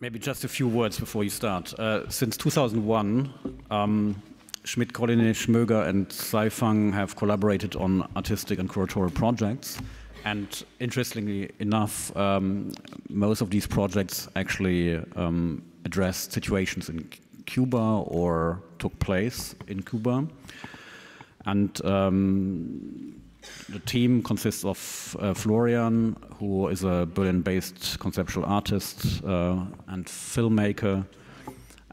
maybe just a few words before you start. Uh, since 2001, um, Schmidt, Colinet, Schmöger, and Zeyfang have collaborated on artistic and curatorial projects. And interestingly enough, um, most of these projects actually um, address situations in Cuba or took place in Cuba. And um, the team consists of uh, Florian, who is a Berlin-based conceptual artist uh, and filmmaker,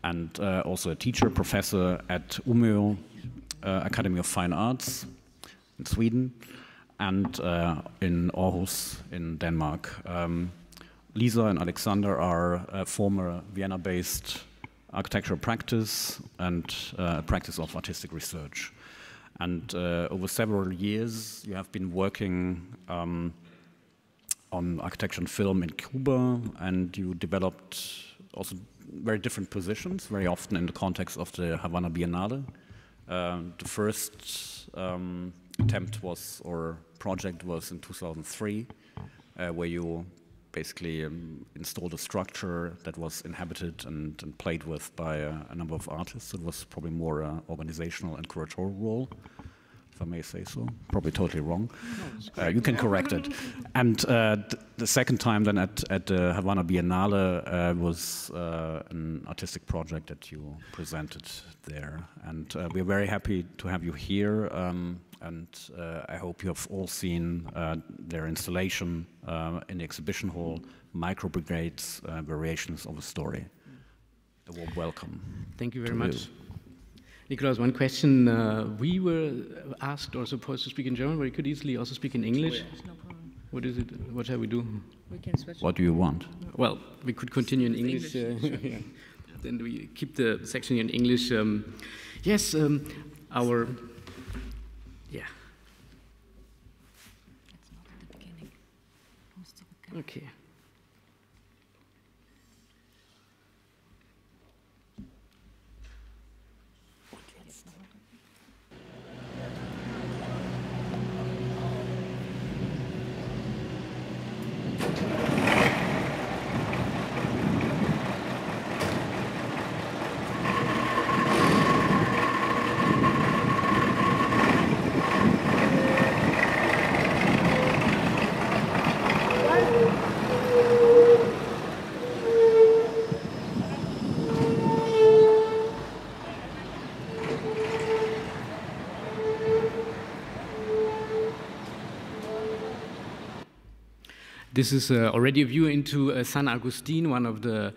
and uh, also a teacher, professor at Umeå uh, Academy of Fine Arts in Sweden, and uh, in Aarhus in Denmark. Um, Lisa and Alexander are former Vienna-based architectural practice and uh, practice of artistic research. And uh, over several years, you have been working um, on architecture and film in Cuba, and you developed also very different positions, very often in the context of the Havana Biennale. Uh, the first um, attempt was, or project was in 2003, uh, where you basically um, installed a structure that was inhabited and, and played with by a, a, number of artists. It was probably more an organizational and curatorial role, if I may say so. Probably totally wrong. Uh, you can correct it. And uh, th the second time then at, at the Havana Biennale uh, was uh, an artistic project that you presented there. And uh, we're very happy to have you here. Um, and uh, I hope you have all seen uh, their installation uh, in the exhibition hall, Micro Brigades, Variations of a Story. A warm welcome. Thank you very much. You. Nikolaus, one question. Uh, we were asked or supposed to speak in German, but we could easily also speak in English. No what is it? What shall we do? We can switch. What do you want? Well, we could continue in English. English. Uh, yeah. Then we keep the section in English. Um, yes, um, our Okay. This is uh, already a view into uh, San Agustin, one of the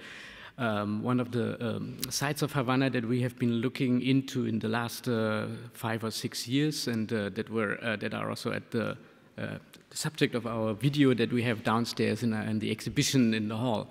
um, one of the um, sites of Havana that we have been looking into in the last uh, five or six years, and uh, that were uh, that are also at the, uh, subject of our video that we have downstairs in, in, the exhibition in the hall.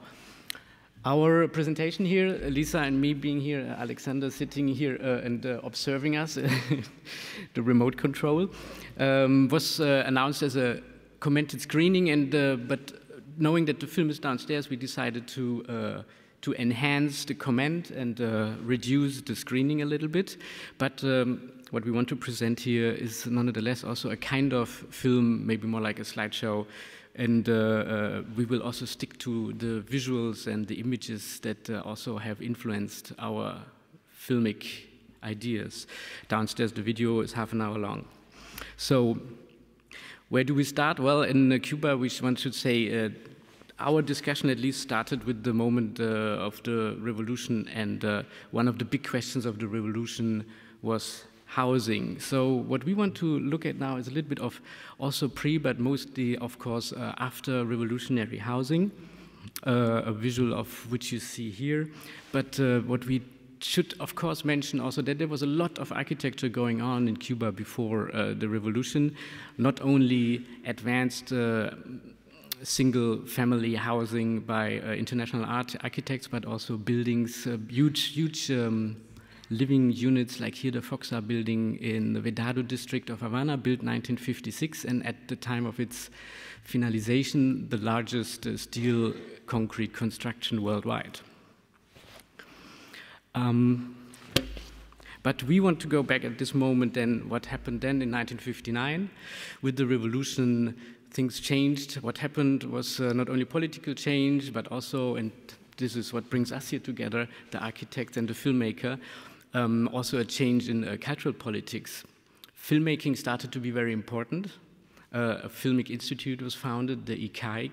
Our presentation here, Lisa and me being here, Alexander sitting here and observing us, the remote control, um, was announced as a commented screening, and uh, but knowing that the film is downstairs, we decided to uh, to enhance the comment and uh, reduce the screening a little bit. But um, what we want to present here is nonetheless also a kind of film, maybe more like a slideshow. And uh, uh, we will also stick to the visuals and the images that uh, also have influenced our filmic ideas. Downstairs, the video is half an hour long. So where do we start? Well, in uh, Cuba, we one should say uh, our discussion at least started with the moment uh, of the revolution, and uh, one of the big questions of the revolution was housing. So what we want to look at now is a little bit of also pre, but mostly, of course, uh, after revolutionary housing, uh, a visual of which you see here. But what we should, of course, mention also that there was a lot of architecture going on in Cuba before uh, the revolution, not only advanced uh, single family housing by uh, international art architects, but also buildings, uh, huge, huge um, living units like here the FOCSA building in the Vedado district of Havana, built 1956, and at the time of its finalization, the largest uh, steel concrete construction worldwide. Um, but we want to go back at this moment then, what happened then in 1959. With the revolution, things changed. What happened was uh, not only political change, but also, and This is what brings us here together, the architect and the filmmaker. Um, also a change in uh, cultural politics. Filmmaking started to be very important. Uh, a filmic institute was founded, the ICAIC,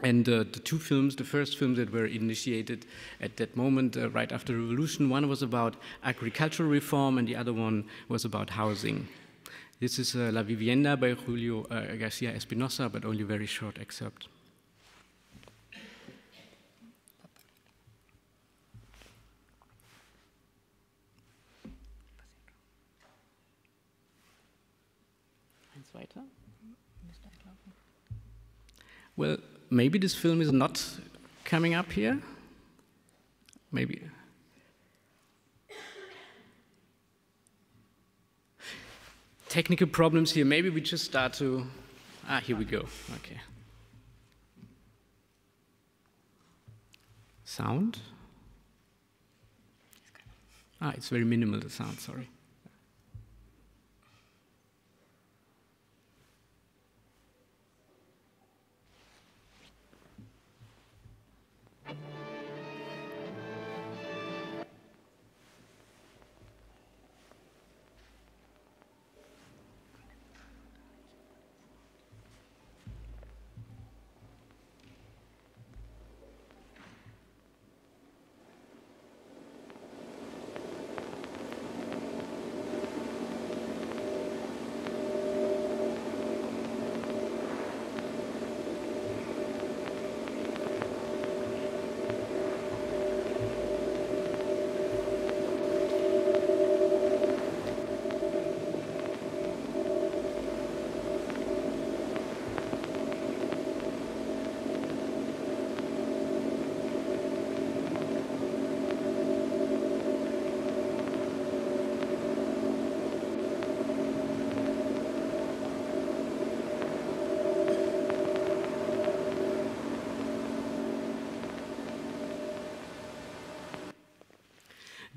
and uh, the two films, the first films that were initiated at that moment, uh, right after the revolution, one was about agricultural reform and the other one was about housing. This is uh, La Vivienda by Julio uh, Garcia Espinosa, but only a very short excerpt. Well, maybe this film is not coming up here. Maybe. Technical problems here. Maybe we just start to. Ah, here we go. Okay. Sound? Ah, it's very minimal, the sound, sorry.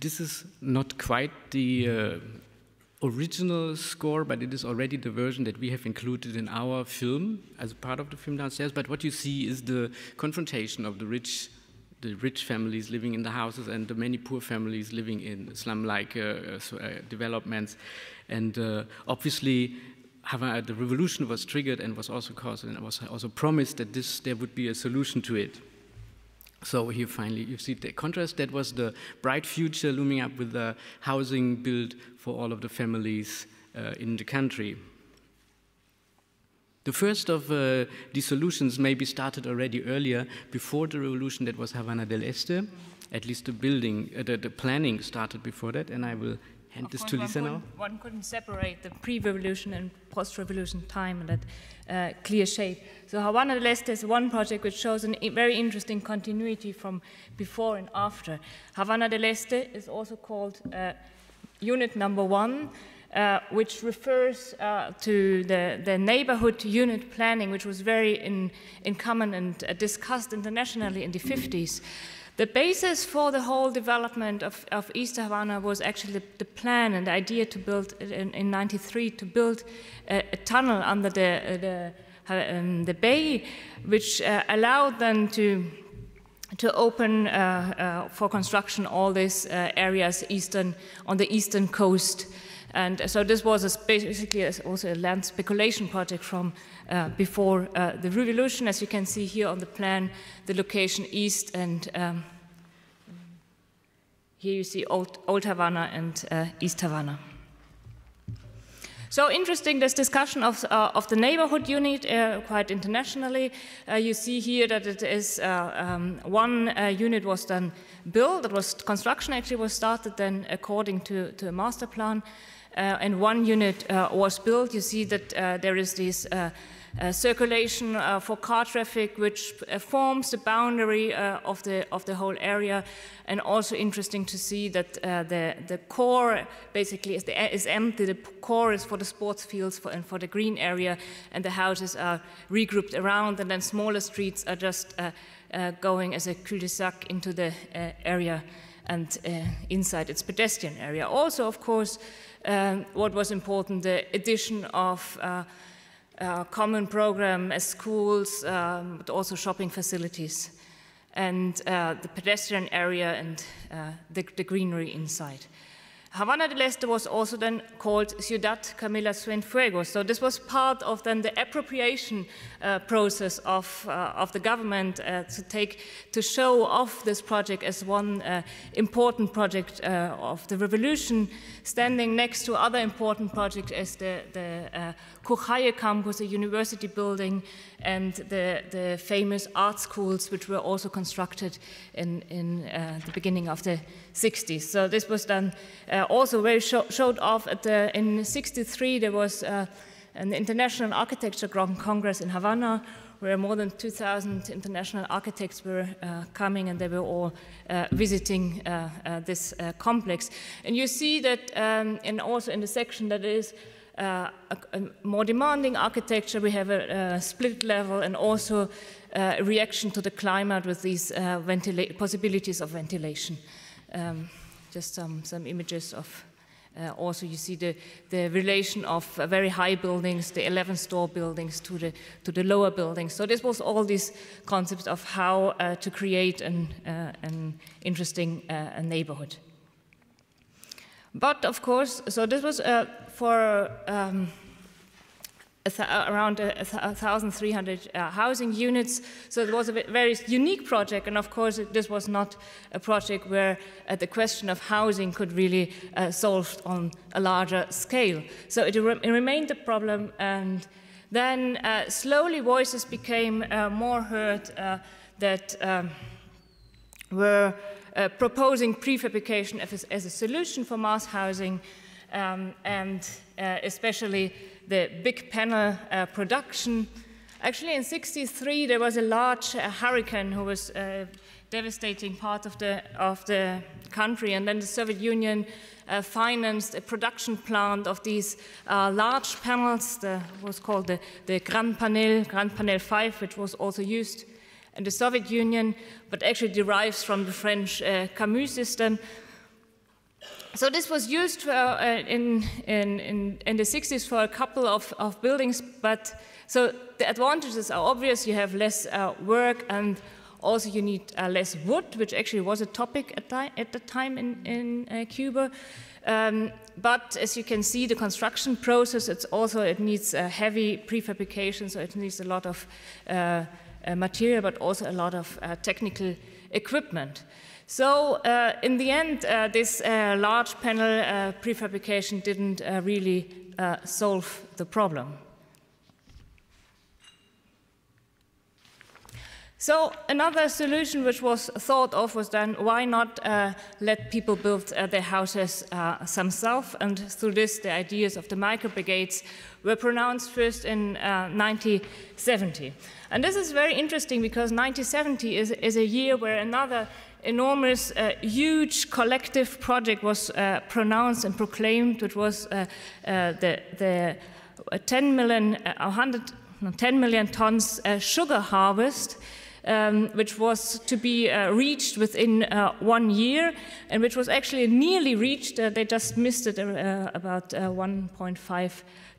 This is not quite the uh, original score, but it is already the version that we have included in our film as part of the film downstairs. But what you see is the confrontation of the rich, the rich families living in the houses and the many poor families living in slum-like uh, uh, developments. And uh, obviously, the revolution was triggered and was also caused and was also promised that this there would be a solution to it. So here finally you see the contrast. That was the bright future looming up with the housing built for all of the families uh, in the country. The first of uh, these solutions maybe started already earlier, before the revolution, that was Havana del Este. At least the building, uh, the, the planning started before that, and I will hand of this to Lisa now? One couldn't separate the pre-revolution and post-revolution time in that uh, clear shape. So Havana del Este is one project which shows a very interesting continuity from before and after. Havana del Este is also called uh, Unit Number One, uh, which refers uh, to the, the, neighborhood unit planning, which was very in, in common and uh, discussed internationally in the 50s. The basis for the whole development of, of East Havana was actually the, the, plan and the idea to build in, in 93 to build a, a tunnel under the, the, um, the bay, which uh, allowed them to to open uh, uh, for construction all these uh, areas eastern on the eastern coast. And so this was basically also a land speculation project from uh, before uh, the revolution. As you can see here on the plan, the location east and um, here you see Old, Old Havana and uh, East Havana. So interesting, this discussion of, uh, of the neighborhood unit uh, quite internationally. Uh, you see here that it is uh, um, one uh, unit was then built, that was construction actually was started then according to, to a master plan, and one unit was built. You see that there is this uh, circulation uh, for car traffic, which uh, forms the boundary uh, of, the, of the whole area. And also interesting to see that uh, the, the core basically is, the, is, empty. The core is for the sports fields for, and for the green area, and the houses are regrouped around, and then smaller streets are just uh, going as a cul-de-sac into the area and inside its pedestrian area. Also, of course, um, what was important, the addition of common program as schools, um, but also shopping facilities. and uh, the pedestrian area and uh, the, the, greenery inside. Havana del Este was also then called Ciudad Camilo Cienfuegos. So this was part of then the appropriation uh, process of, uh, of the government uh, to take, to show off this project as one important project of the revolution, standing next to other important projects as the, the uh, campus, a university building, and the, the famous art schools, which were also constructed in, in uh, the beginning of the 60s. So this was done uh, also very showed off at the, in 63 there was uh, an International Architecture Congress in Havana where more than 2,000 international architects were uh, coming and they were all uh, visiting uh, uh this uh, complex. And you see that, um, and also in the section that is a, a, more demanding architecture, we have a, a split level and also a reaction to the climate with these possibilities of ventilation. Um, just some, some images of uh, also, you see the, the relation of uh, very high buildings, the 11 store buildings, to the, to the lower buildings. So, this was all these concepts of how uh, to create an, uh, an interesting uh, neighborhood. But of course, so this was uh, for um, around 1,300 uh, housing units. So it was a very unique project, and of course, this was not a project where uh, the question of housing could really uh, solved on a larger scale. So it, re it remained a problem, and then uh, slowly voices became uh, more heard uh, that um, were proposing prefabrication as, as, a solution for mass housing, um, and especially the big panel uh, production. Actually, in 63, there was a large uh, hurricane who was uh, devastating part of the, of the country, and then the Soviet Union uh, financed a production plant of these uh, large panels, the, was called the, the Grand Panel, Grand Panel 5, which was also used in the Soviet Union, but actually derives from the French uh, Camus system, so this was used uh, in, in, in, the 60s for a couple of, of, buildings, but so the advantages are obvious. You have less uh, work and also you need uh, less wood, which actually was a topic at, at the time in, in uh, Cuba. Um, but as you can see, the construction process, it's also, it needs heavy prefabrication, so it needs a lot of uh, uh, material, but also a lot of technical equipment. So uh, in the end, uh, this uh, large panel uh, prefabrication didn't uh, really uh, solve the problem. So another solution which was thought of was then why not let people build their houses themselves? And through this, the ideas of the micro brigades were pronounced first in 1970. And this is very interesting because 1970 is, is a year where another enormous, uh, huge collective project was uh, pronounced and proclaimed, which was uh, uh the, the uh, 10 million, 100, no, 10 million tons uh, sugar harvest. Um, which was to be reached within one year, and which was actually nearly reached. they just missed it about 1.5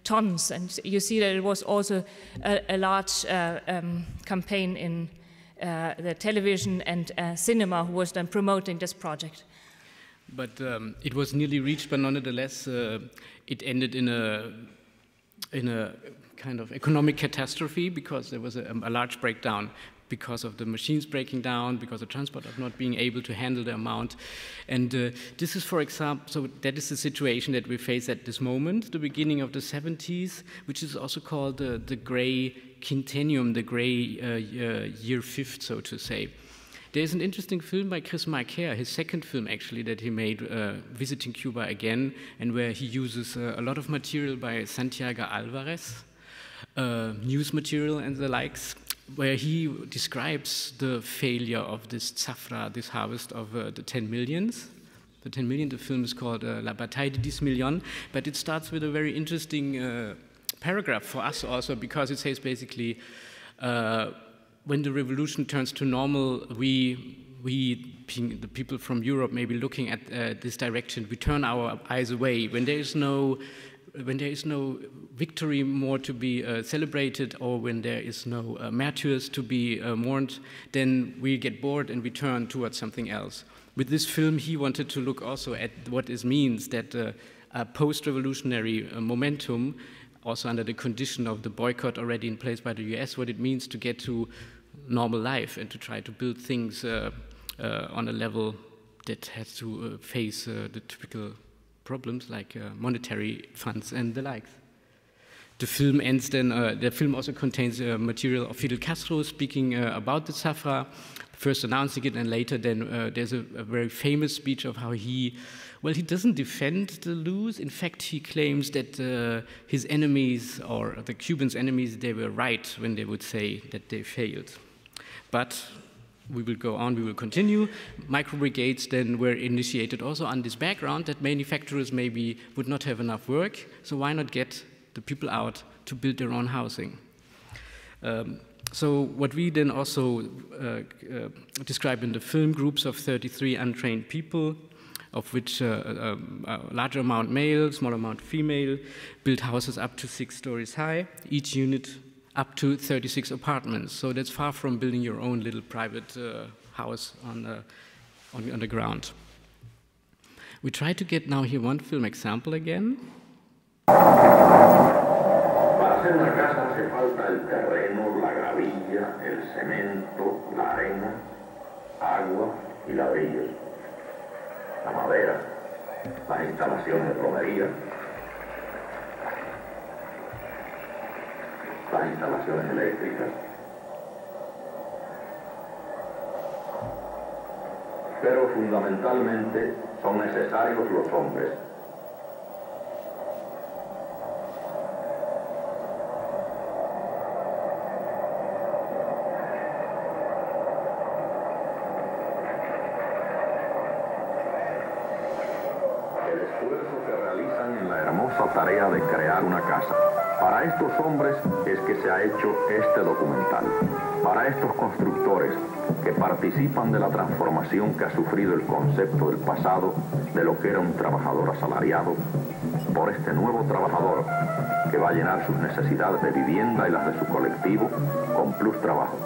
tons. And you see that it was also a, a large um, campaign in uh, the television and uh, cinema who was then promoting this project. But um, it was nearly reached, but nonetheless, uh, it ended in a in a kind of economic catastrophe because there was a, a large breakdown because of the machines breaking down, because the transport of not being able to handle the amount. And uh, this is, for example, so that is the situation that we face at this moment, the beginning of the 70s, which is also called uh, the gray quintennium, the gray uh, uh, year fifth, so to say. There's an interesting film by Chris Marker, his second film actually, that he made, uh, Visiting Cuba Again, and where he uses uh, a lot of material by Santiago Alvarez, uh, news material and the likes, where he describes the failure of this zafra, this harvest of uh, the 10 millions. The 10 million, the film is called uh, La Bataille de 10 Millions, but it starts with a very interesting uh, paragraph for us also because it says basically uh, when the revolution turns to normal, we we, the people from Europe, may be looking at uh, this direction, we turn our eyes away. When there is no when there is no victory more to be uh, celebrated or when there is no uh, martyrs to be uh, mourned, then we get bored and we turn towards something else. With this film, he wanted to look also at what it means that uh, a post-revolutionary uh, momentum, also under the condition of the boycott already in place by the US, what it means to get to normal life and to try to build things uh, on a level that has to face the typical problems like uh, monetary funds and the likes. The film ends then, uh, the film also contains uh, material of Fidel Castro speaking about the Zafra, first announcing it and later then there's a, a, very famous speech of how he, well, he doesn't defend the Luz. In fact, he claims that uh, his enemies or the Cubans' enemies, they were right when they would say that they failed. But we will go on, we will continue. Micro brigades then were initiated also on this background that manufacturers maybe would not have enough work, so why not get the people out to build their own housing? Um, so what we then also uh, uh, describe in the film groups of 33 untrained people, of which uh, um, a larger amount male, smaller amount female, build houses up to six stories high. Each unit up to 36 apartments. So that's far from building your own little private uh, house on, uh, on, on, the ground. We try to get now here one film example again. La madera, las instalaciones las instalaciones eléctricas. Pero fundamentalmente son necesarios los hombres. Para estos hombres es que se ha hecho este documental. Para estos constructores que participan de la transformación que ha sufrido el concepto del pasado de lo que era un trabajador asalariado, por este nuevo trabajador que va a llenar sus necesidades de vivienda y las de su colectivo con plus trabajo.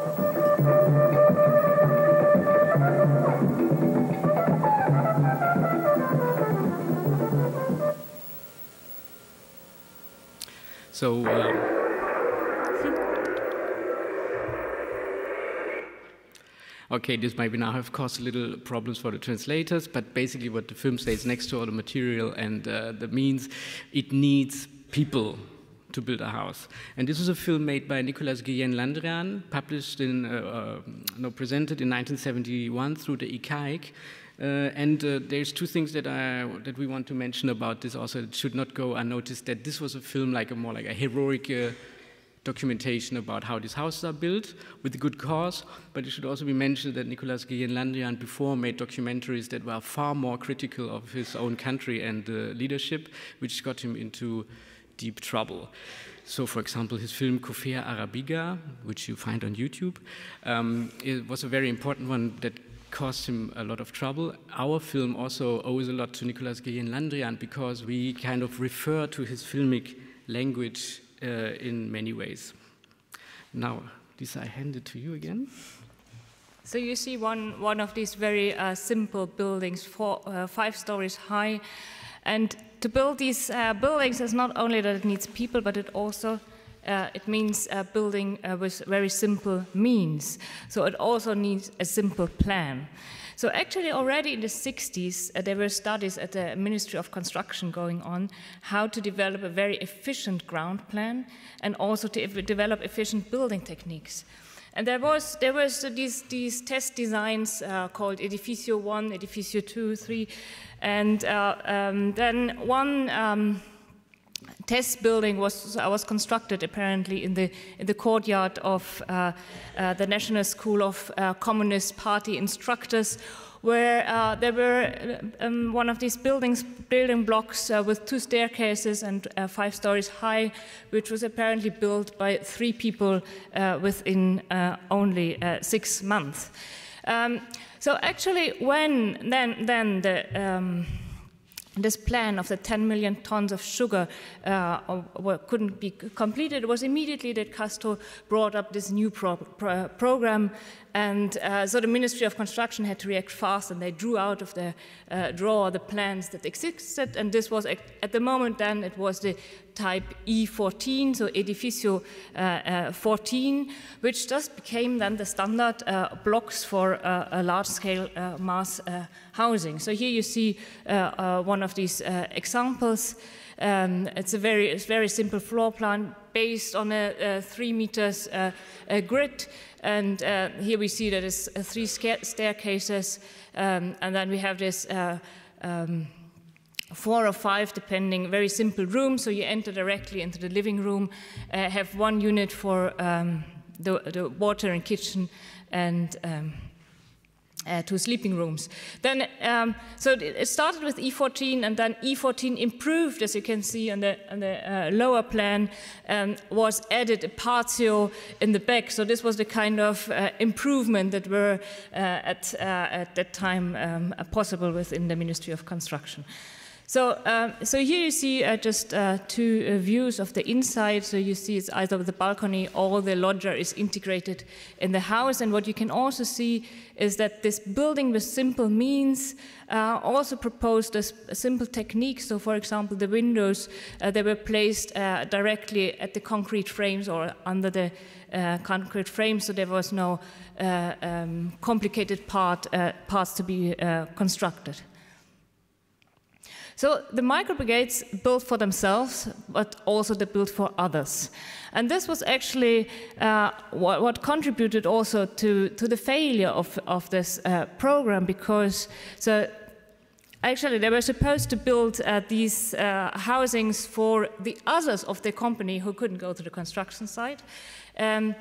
So. Um, okay, this might now have caused a little problems for the translators, but basically what the film says next to all the material and uh, the means, it needs people to build a house. And this was a film made by Nicolas Guillen-Landrian, published in, uh, uh, no, presented in 1971 through the ICAIC, and uh, there's two things that I that we want to mention about this. Also, it should not go unnoticed that this was a film like a more like a heroic uh, documentation about how these houses are built with a good cause. But it should also be mentioned that Nicolas Guillen-Landrian before made documentaries that were far more critical of his own country and leadership, which got him into deep trouble. So, for example, his film Coffea Arabiga, which you find on YouTube, um, it was a very important one that caused him a lot of trouble. Our film also owes a lot to Nicolas Guillen-Landrian because we kind of refer to his filmic language uh, in many ways. Now, Lisa, I hand it to you again. So you see one, one of these very uh, simple buildings, four, uh, five stories high. And to build these uh, buildings is not only that it needs people, but it also uh, it means uh, building uh, with very simple means. So it also needs a simple plan. So actually already in the 60s, uh, there were studies at the Ministry of Construction going on how to develop a very efficient ground plan and also to develop efficient building techniques. And there was there was uh, these these test designs uh, called Edificio One, Edificio Two, Three, and um, then one. Um, test building was, was constructed apparently in the, in the courtyard of uh, uh, the National School of uh, Communist Party instructors, where uh, there were um, one of these buildings, building blocks uh, with two staircases and uh, five stories high, which was apparently built by three people within only six months. Um, so actually, when then, then the um, this plan of the 10 million tons of sugar uh, couldn't be completed, it was immediately that Castro brought up this new pro pro program. And uh, so the Ministry of Construction had to react fast, and they drew out of the uh, drawer the plans that existed. And this was, at the moment then, it was the type E14, so Edificio uh, uh, 14, which just became then the standard uh, blocks for a large-scale mass housing. So here you see one of these examples. Um, it's a very, it's very simple floor plan based on a, a three meters uh, a grid. And uh, here we see that it's uh, three staircases. Um, and then we have this um, four or five, depending, very simple rooms. So you enter directly into the living room, uh, have one unit for um, the, the, water and kitchen, and um, uh, two sleeping rooms. Then, um, so it started with E14, and then E14 improved, as you can see on the, on the uh, lower plan, um, was added a patio in the back. So this was the kind of uh, improvement that were uh, at, uh, at that time um, possible within the Ministry of Construction. So, um, so here you see uh, just uh, two uh, views of the inside. So you see it's either the balcony or the loggia is integrated in the house. And what you can also see is that this building with simple means uh, also proposed a, simple technique. So, for example, the windows uh, they were placed uh, directly at the concrete frames or under the concrete frames, so there was no um, complicated part, parts to be constructed. So the microbrigades built for themselves, but also they built for others. And this was actually uh, what, what, contributed also to, to the failure of, of this uh, program because so actually they were supposed to build uh, these uh, housings for the others of the company who couldn't go to the construction site. Um,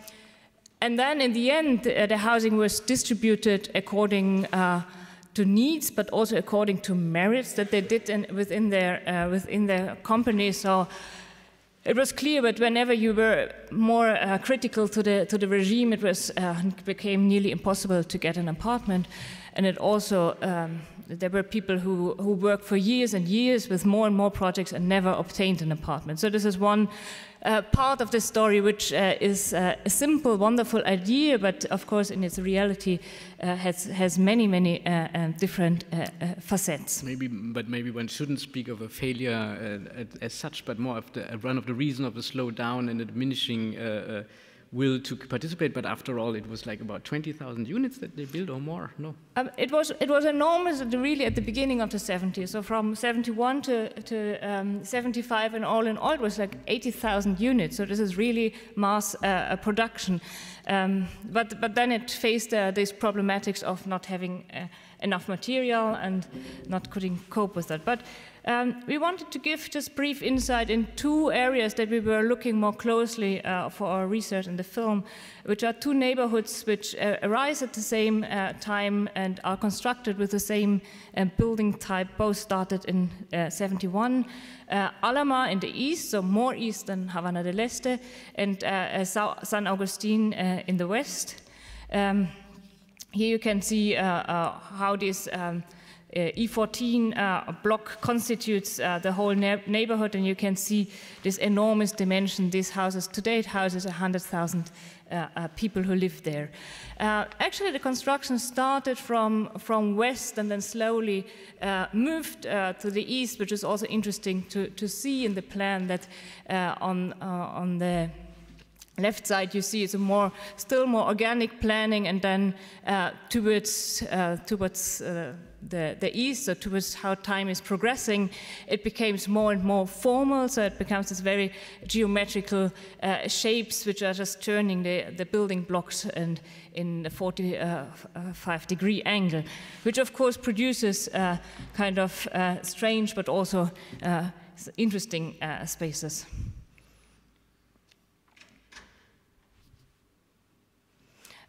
and then in the end, uh, the housing was distributed according uh, to needs, but also according to merits that they did in, within their uh, within their company. So it was clear that whenever you were more uh, critical to the to the regime, it was uh, became nearly impossible to get an apartment, and it also. Um, there were people who, who worked for years and years with more and more projects and never obtained an apartment. So this is one uh, part of the story, which uh, is uh, a simple, wonderful idea, but of course, in its reality, uh, has has many, many uh, um, different uh, facets. Maybe, but maybe one shouldn't speak of a failure as such, but more of the one of the reason of the slowdown and the diminishing will to participate, but after all, it was like about 20,000 units that they built or more. No, um, it was it was enormous. Really, at the beginning of the 70s. So from 71 to to um, 75, and all in all, it was like 80,000 units. So this is really mass uh, production. Um, but but then it faced uh, these problematics of not having uh, enough material and not couldn't cope with that. But um, we wanted to give just brief insight in two areas that we were looking more closely uh, for our research in the film, which are two neighborhoods which uh, arise at the same uh, time and are constructed with the same uh, building type, both started in uh, 71. Uh, Alamar in the east, so more east than Havana del Este, and San Agustin in the west. Um, here you can see how this um, uh, E14 uh, block constitutes uh, the whole neighborhood, and you can see this enormous dimension. These houses today it houses 100,000 uh, uh, people who live there. Uh, actually, the construction started from, from west and then slowly moved to the east, which is also interesting to, to see in the plan that on, on the left side you see it's a more still more organic planning and then uh, towards uh, towards uh, the, the east, or towards how time is progressing, it becomes more and more formal, so it becomes this very geometrical uh, shapes which are just turning the, the building blocks and in a 45 uh, degree angle, which of course produces uh, kind of uh, strange but also uh, interesting uh, spaces.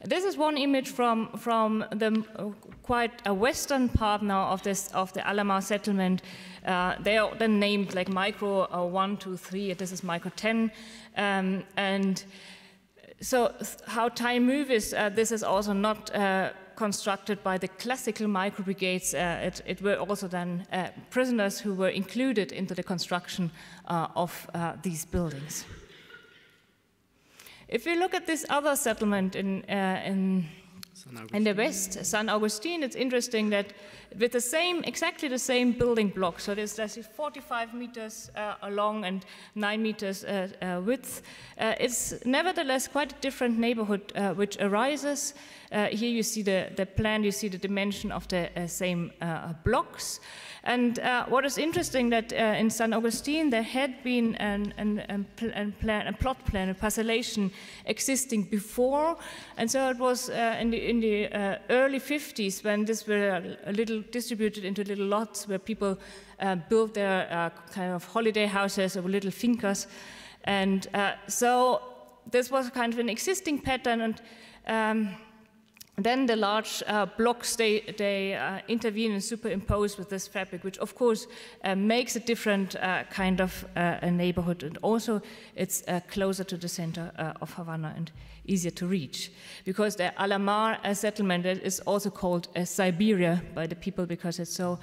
This is one image from, from the uh, quite a western part now of, this, of the Alamar settlement. Uh, they are then named like micro uh, 1, 2, 3, this is micro 10. Um, and so how time moves, uh, this is also not uh, constructed by the classical micro brigades. Uh, it, it, were also then prisoners who were included into the construction of these buildings. If we look at this other settlement in, uh, in in the west, San Agustin, it's interesting that with the same, exactly the same building block, so there's, there's 45 meters uh, long and 9 meters uh, uh, width, uh, it's nevertheless quite a different neighborhood uh, which arises. Uh, here you see the, the plan, you see the dimension of the same blocks. And uh, what is interesting that uh, in San Agustin there had been an, an, an plan, a plot plan, a parcellation existing before, and so it was uh, in the, in the uh, early 50s when this were a little distributed into little lots where people uh, built their uh, kind of holiday houses or little fincas, and so this was kind of an existing pattern and. Um, then the large uh, blocks, they, they uh, intervene and superimpose with this fabric, which of course uh, makes a different uh, kind of uh, a neighborhood. And also it's uh, closer to the center of Havana and easier to reach. Because the Alamar settlement is also called Siberia by the people because it's so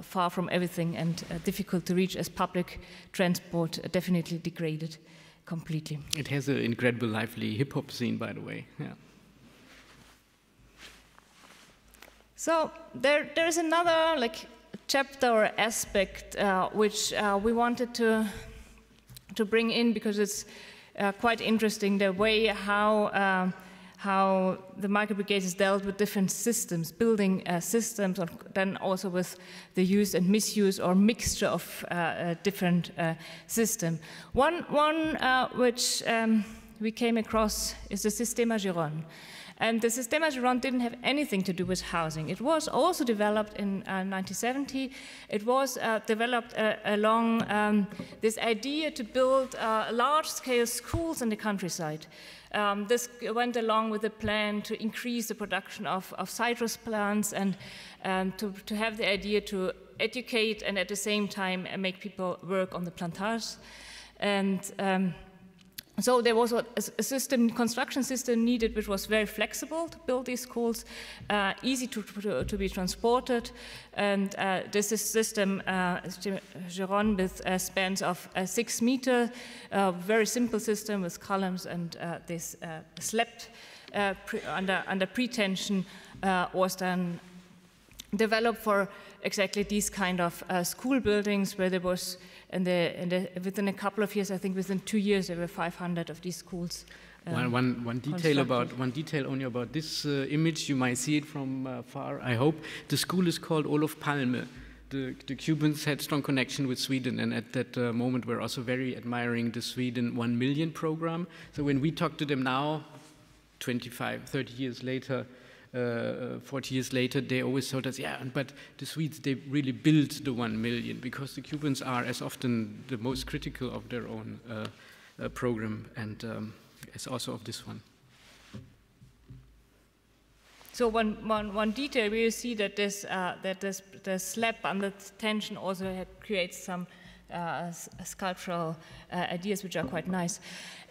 far from everything and difficult to reach as public transport definitely degraded completely. It has an incredible lively hip hop scene, by the way. Yeah. So there, there's another like chapter or aspect uh, which uh, we wanted to to bring in because it's uh, quite interesting the way how uh, how the micro brigades has dealt with different systems, building uh, systems, and then also with the use and misuse or mixture of uh, different systems. One one which um, we came across is the Sistema Giron. And the Sistema Giron didn't have anything to do with housing. It was also developed in uh, 1970. It was uh, developed uh, along um, this idea to build uh, large-scale schools in the countryside. Um, this went along with a plan to increase the production of, of citrus plants and um, to, to, have the idea to educate and at the same time make people work on the plantages. And um, so there was a, system, construction system needed which was very flexible to build these schools, uh, easy to, to, to, be transported, and uh, this is system uh, with uh, spans of uh, six meter, uh, very simple system with columns and uh, this slept pre under, under pretension was then developed for exactly these kind of school buildings where there was and, the, and the, within a couple of years, I think within two years, there were 500 of these schools. Um, one, one, one detail about one detail only about this uh, image. You might see it from uh, far. I hope the school is called Olof Palme. The, the, Cubans had strong connection with Sweden, and at that uh, moment were also very admiring the Sweden One Million program. So when we talk to them now, 25, 30 years later, uh, 40 years later, they always told us, yeah, but the Swedes, they really built the one million because the Cubans are as often the most critical of their own uh, uh, program and um, as also of this one. So one, one, one detail we see that this uh, that this the slab under tension also creates some uh, sculptural uh, ideas which are quite nice.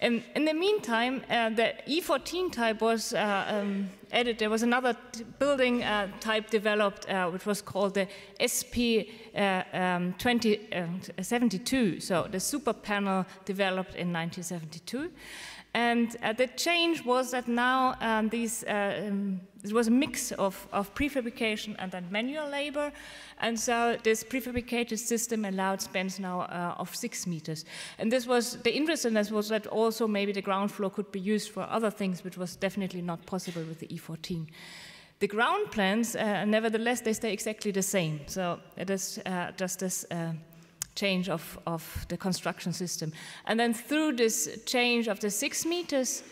Um, in the meantime, uh, the E14 type was uh, um, added. There was another building uh, type developed uh, which was called the SP um, 2072. so the super panel developed in 1972. And uh, the change was that now um, these, uh, um, it was a mix of, of prefabrication and then manual labor. And so this prefabricated system allowed spans now uh, of six meters. And this was, the interest in this was that also maybe the ground floor could be used for other things, which was definitely not possible with the E14. The ground plans, uh, nevertheless, they stay exactly the same. So it is uh, just this change of, of the construction system. And then through this change of the six meters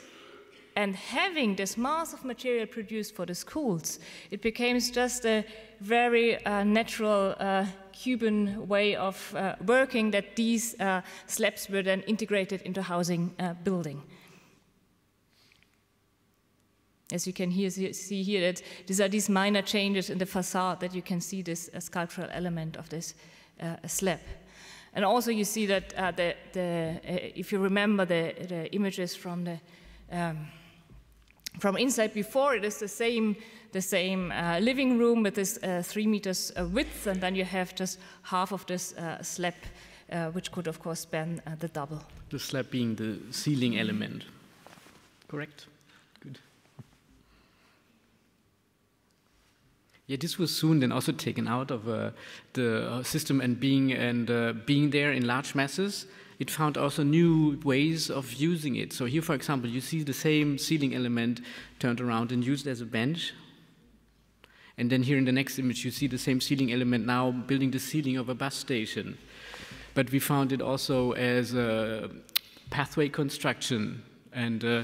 and having this mass of material produced for the schools, it became just a very uh, natural uh, Cuban way of uh, working that these uh, slabs were then integrated into housing uh, building. As you can see here, that these are these minor changes in the facade that you can see this uh, sculptural element of this slab. And also you see that uh, the, the, uh, if you remember the, the images from the, um, from inside before it is the same the same uh, living room with this uh, three meters uh, width, and then you have just half of this uh, slab, which could of course span the double. The slab being the ceiling element, correct? Good. Yeah, this was soon then also taken out of the system and being and being there in large masses it found also new ways of using it. So here, for example, you see the same ceiling element turned around and used as a bench. And then here in the next image, you see the same ceiling element now building the ceiling of a bus station. But we found it also as a pathway construction. And uh,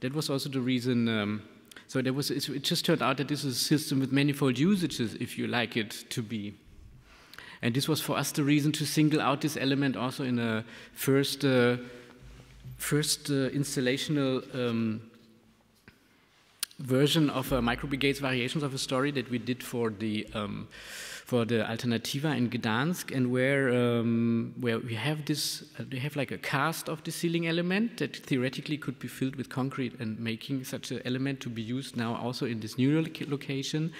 that was also the reason. Um, so there was, it just turned out that this is a system with manifold usages, if you like it to be. And this was for us the reason to single out this element also in a first, uh, first uh, installational um, version of uh, microbrigades variations of a story that we did for the um, for the Alternativa in Gdansk, and where um, where we have this, uh, we have like a cast of the ceiling element that theoretically could be filled with concrete, and making such an element to be used now also in this new location.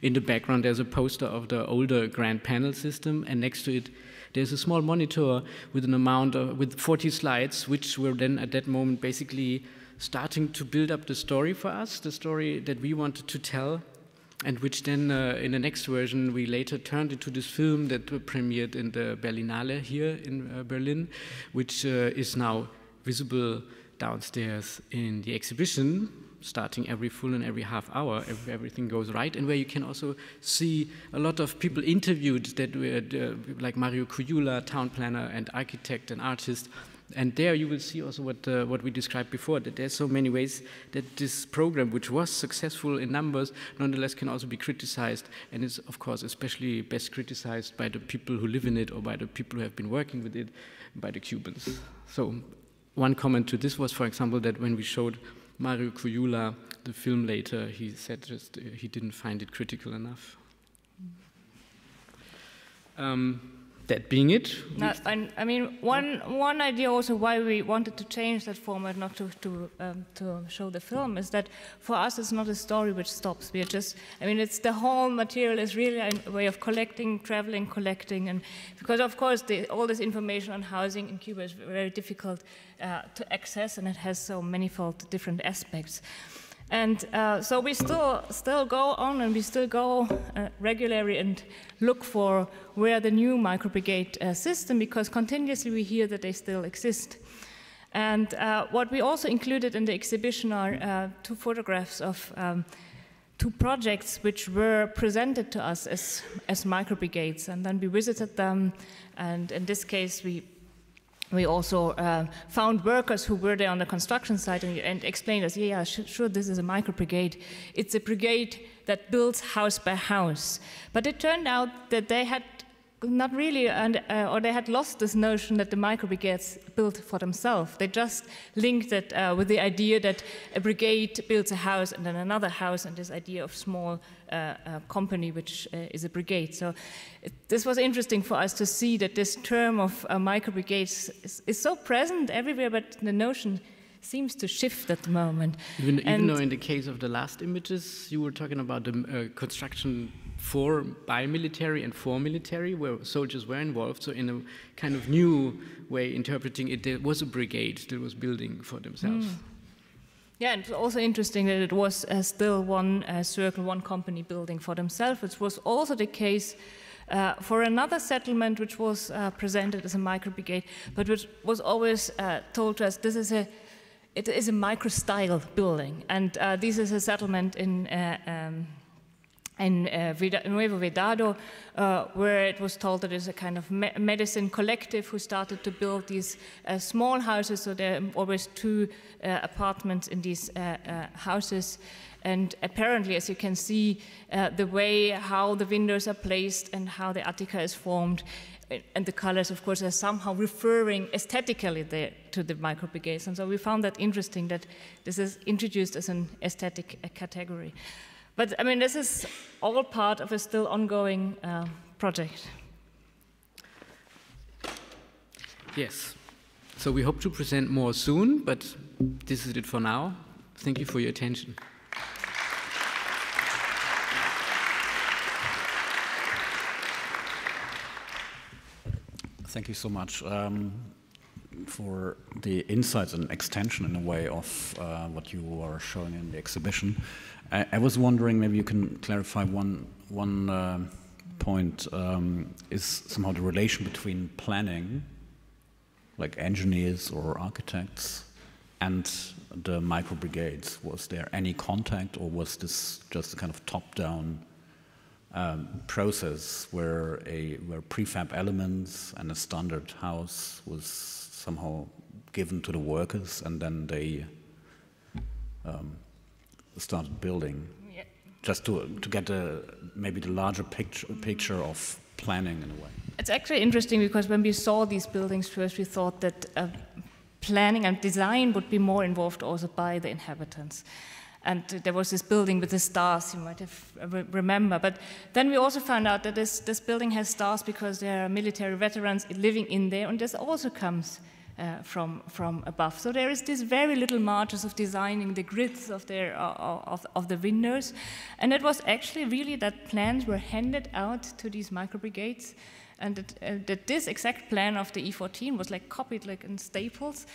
In the background, there's a poster of the older gran panel system, and next to it, there's a small monitor with an amount of, with 40 slides, which were then at that moment basically starting to build up the story for us, the story that we wanted to tell, and which then uh, in the next version we later turned into this film that premiered in the Berlinale here in uh, Berlin, which uh, is now visible downstairs in the exhibition starting every full and every half hour if everything goes right, and where you can also see a lot of people interviewed that were uh, like Mario Coyula, town planner and architect and artist. And there you will see also what, uh, what we described before, that there's so many ways that this program, which was successful in numbers, nonetheless can also be criticized, and is, of course, especially best criticized by the people who live in it or by the people who have been working with it, by the Cubans. So one comment to this was, for example, that when we showed Mario Coyula, the film later, he said just uh, he didn't find it critical enough. Um, that being it. I, I, mean, one one idea also why we wanted to change that format, not to to um, to show the film, is that for us it's not a story which stops. We are just, I mean, it's the whole material is really a way of collecting, traveling, collecting, and because of course the, all this information on housing in Cuba is very difficult uh, to access, and it has so manifold different aspects. And uh, so we still still go on and we still go uh, regularly and look for where the new microbrigade uh, system, because continuously we hear that they still exist. And uh, what we also included in the exhibition are uh, two photographs of um, two projects which were presented to us as, as microbrigades. And then we visited them, and in this case we we also uh, found workers who were there on the construction site and, and explained us, yeah, sure, sure, this is a micro brigade. It's a brigade that builds house by house. But it turned out that they had not really, and, uh, or they had lost this notion that the micro brigades built for themselves. They just linked it uh, with the idea that a brigade builds a house and then another house, and this idea of small uh, uh company, which uh, is a brigade. So it, this was interesting for us to see that this term of uh, micro brigades is, is, so present everywhere, but the notion seems to shift at the moment. Even, even though in the case of the last images, you were talking about the construction for by military and for military, where soldiers were involved. So, in a kind of new way, interpreting it, there was a brigade that was building for themselves. Mm. Yeah, and it's also interesting that it was uh, still one uh, circle, one company building for themselves, which was also the case uh, for another settlement which was uh, presented as a micro brigade, but which was always uh, told to us this is a it is a microstyle building, and uh, this is a settlement in um, in uh, Nuevo Vedado, uh, where it was told that it's a kind of me medicine collective who started to build these uh, small houses. So there are always two uh, apartments in these uh, uh, houses. And apparently, as you can see, the way how the windows are placed and how the attica is formed, and the colors, of course, are somehow referring aesthetically to the microbrigades. And so we found that interesting that this is introduced as an aesthetic category. But I mean, this is all part of a still ongoing uh, project. Yes. So we hope to present more soon, but this is it for now. thank you for your attention. Thank you so much um, for the insights and extension in a way of uh, what you are showing in the exhibition. I, I, was wondering, maybe you can clarify one, one uh, point, um, is somehow the relation between planning, like engineers or architects, and the micro brigades. Was there any contact or was this just a kind of top-down um, process where a where prefab elements and a standard house was somehow given to the workers and then they um, started building yeah. just to to get a maybe the larger picture picture of planning in a way. It's actually interesting because when we saw these buildings first, we thought that uh, planning and design would be more involved also by the inhabitants. And there was this building with the stars, you might have uh, remember. But then we also found out that this, this building has stars because there are military veterans living in there, and this also comes uh, from, from above. So there is this very little margins of designing the grids of, their, uh, of, of the windows. And it was actually really that plans were handed out to these micro brigades and that, uh, that, this exact plan of the E14 was like copied like in staples.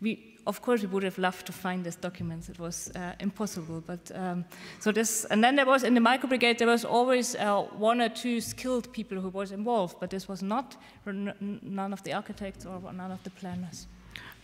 We of course, we would have loved to find these documents. It was uh, impossible. But um, so this, and then there was in the micro brigade there was always uh, one or two skilled people who was involved, but this was not none of the architects or none of the planners.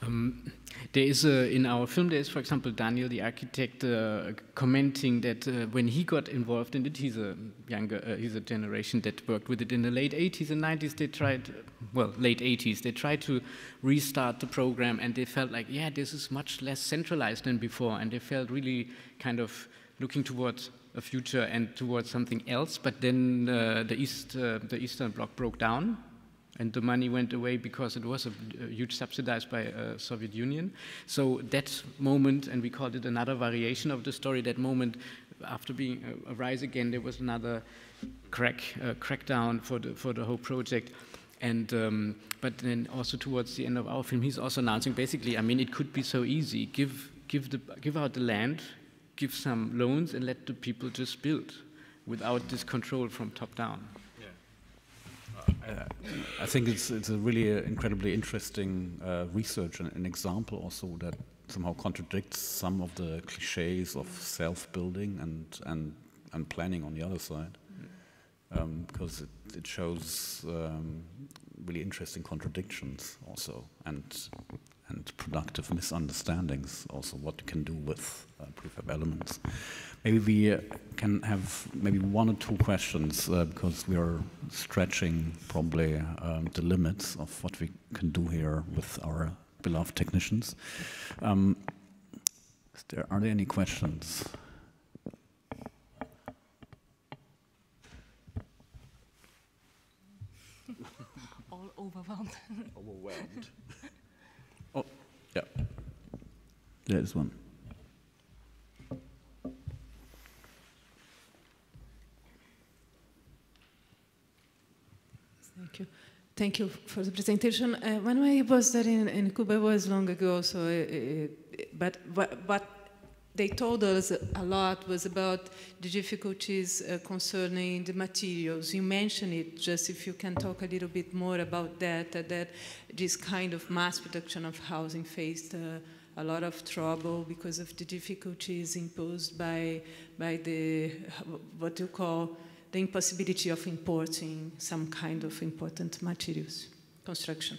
Um, there is a, in our film, there is, for example, Daniel, the architect, uh, commenting that uh, when he got involved in it, he's a younger, uh, he's a generation that worked with it in the late 80s and 90s. They tried, well, late 80s, they tried to restart the program, and they felt like, yeah, this is much less centralized than before, and they felt really kind of looking towards a future and towards something else. But then uh, the East, uh, the Eastern Bloc broke down and the money went away because it was a, a huge subsidized by uh, Soviet Union. So that moment, and we called it another variation of the story, that moment after being a, a rise again, there was another crack, uh, crackdown for the, for the whole project. And, um, but then also towards the end of our film, he's also announcing basically, I mean, it could be so easy. Give, give, the, give out the land, give some loans, and let the people just build without this control from top down. Uh, I think it's it's a really uh, incredibly interesting uh, research and an example also that somehow contradicts some of the cliches of self-building and and and planning on the other side, um, because it, it shows um, really interesting contradictions also and and productive misunderstandings also what you can do with uh, prefab elements. Maybe we uh, can have maybe one or two questions uh, because we are stretching probably um, the limits of what we can do here with our beloved technicians. Um, there, are there any questions? All overwhelmed. overwhelmed. oh, yeah. There's one. Thank you. Thank you for the presentation. Uh, when I was there in, in Cuba was long ago, so uh but what they told us a lot was about the difficulties uh, concerning the materials. You mentioned it, just if you can talk a little bit more about that, uh, that this kind of mass production of housing faced uh, a lot of trouble because of the difficulties imposed by, by the, what you call, the impossibility of importing some kind of important materials, construction.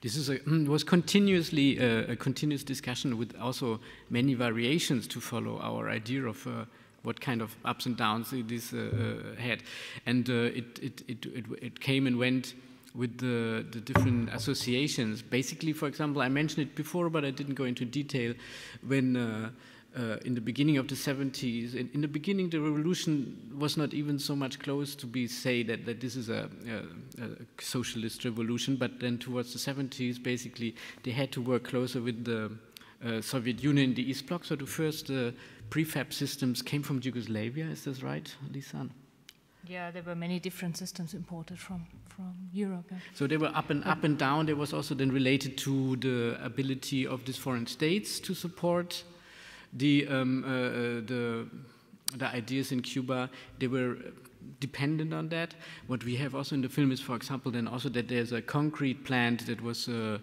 This is a, was continuously uh, a continuous discussion with also many variations to follow our idea of uh, what kind of ups and downs this uh, uh had, and uh, it, it, it, it, came and went with the, the different associations. Basically, for example, I mentioned it before, but I didn't go into detail when uh, in the beginning of the 70s. In, in, the beginning, the revolution was not even so much close to be say that, that this is a, a, a, socialist revolution, but then towards the 70s, basically, they had to work closer with the uh, Soviet Union, the East Bloc. So the first uh, prefab systems came from Yugoslavia. Is this right, Lisan? Yeah, there were many different systems imported from, from Europe. So they were up and up and down. There was also then related to the ability of these foreign states to support the um, uh, the the ideas in Cuba. They were dependent on that. What we have also in the film is, for example, then also that there's a concrete plant that was uh,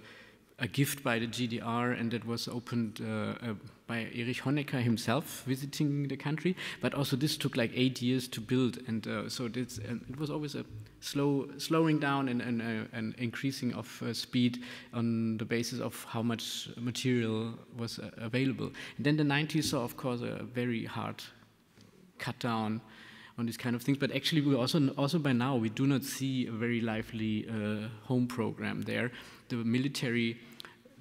a gift by the GDR and that was opened uh, uh, by Erich Honecker himself visiting the country. But also this took like eight years to build, and uh, so this, it was always a slow slowing down and, and, uh, and increasing of uh, speed on the basis of how much material was uh, available. And then the 90s saw, of course, a very hard cut down on these kind of things. But actually, we also also by now we do not see a very lively uh, home program there. The military.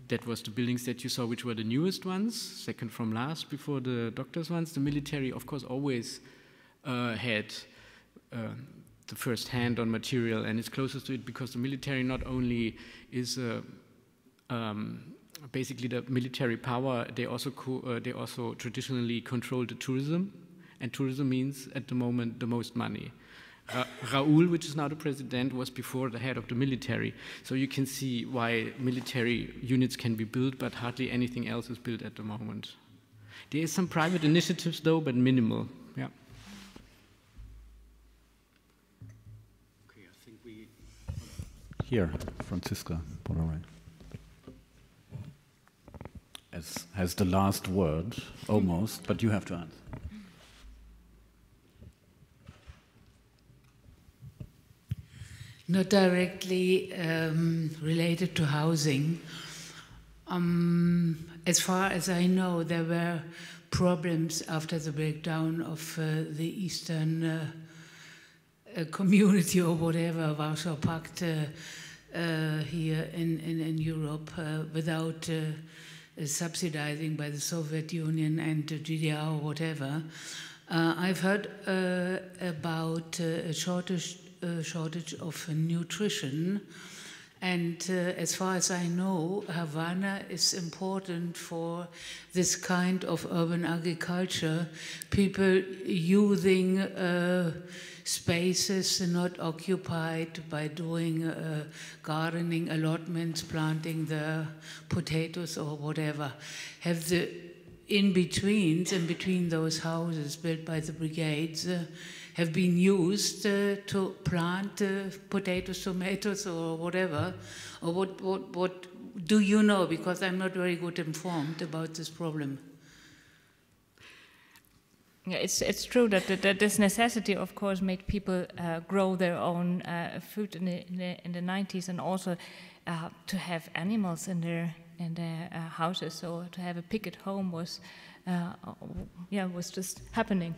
That was the buildings that you saw, which were the newest ones, second from last before the doctors' ones. The military, of course, always uh, had uh, the first hand on material and is closest to it because the military not only is uh, um, basically the military power, they also, uh, they also traditionally control the tourism and tourism means at the moment the most money. Ra Raúl, which is now the president, was before the head of the military. So you can see why military units can be built, but hardly anything else is built at the moment. There is some private initiatives, though, but minimal. Yeah. Okay, I think we. Here, Franziska Bollerey. As has the last word, almost, but you have to answer. Not directly um, related to housing. Um, as far as I know, there were problems after the breakdown of uh, the Eastern uh, uh, community or whatever, Warsaw Pact uh, uh, here in, in, in Europe without subsidizing by the Soviet Union and GDR or whatever. I've heard about a shortage uh, shortage of nutrition. And uh, as far as I know, Havana is important for this kind of urban agriculture. People using uh, spaces not occupied by doing uh, gardening allotments, planting the potatoes or whatever. Have the in betweens and between those houses built by the brigades uh, have been used uh, to plant uh, potatoes, tomatoes, or whatever? Or what, what, what do you know? Because I'm not very good informed about this problem. Yeah, it's it's true that, that, that, this necessity, of course, made people uh, grow their own uh, food in the, in the, in the 90s, and also uh, to have animals in their in their uh, houses. So to have a pig at home was uh, yeah, was just happening.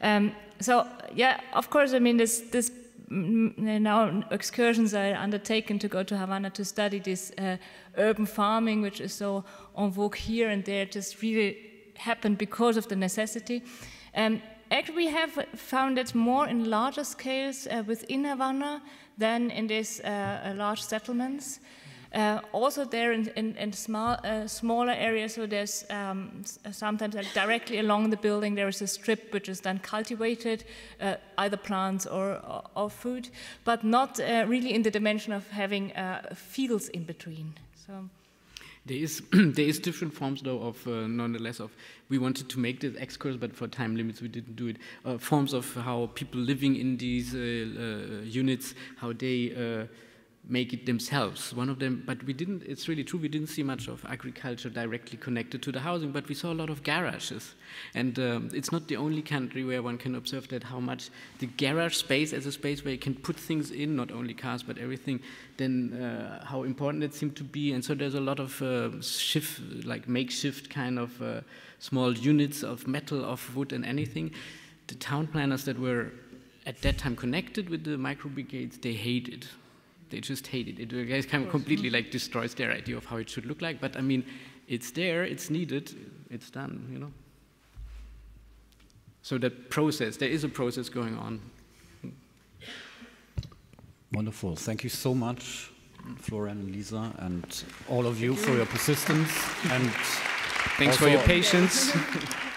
Um, so yeah, of course, I mean this this now excursions are undertaken to go to Havana to study this uh, urban farming, which is so en vogue here and there. Just really happened because of the necessity. Um, actually, we have found it more in larger scales uh, within Havana than in these uh, large settlements. Uh, also there in, in, in small, uh, smaller areas, so there's um, sometimes like directly along the building there is a strip which is then cultivated, uh, either plants or, or, or, food, but not uh, really in the dimension of having uh, fields in between. So. There is there is different forms though of uh, nonetheless of we wanted to make this excursus but for time limits we didn't do it uh, forms of how people living in these uh, uh units how they make it themselves. One of them, but we didn't, it's really true, we didn't see much of agriculture directly connected to the housing, but we saw a lot of garages. And um, it's not the only country where one can observe that how much the garage space as a space where you can put things in, not only cars, but everything, then uh, how important it seemed to be. And so there's a lot of uh, shift, like makeshift kind of uh, small units of metal, of wood, and anything. The town planners that were at that time connected with the micro brigades, they hated they just hate it. It kind of completely like destroys their idea of how it should look like. But I mean, it's there, it's needed, it's done, you know. So that process, there is a process going on. Wonderful. Thank you so much, mm-hmm. Florian and Lisa, and all of you, you. for your persistence and thanks for your patience.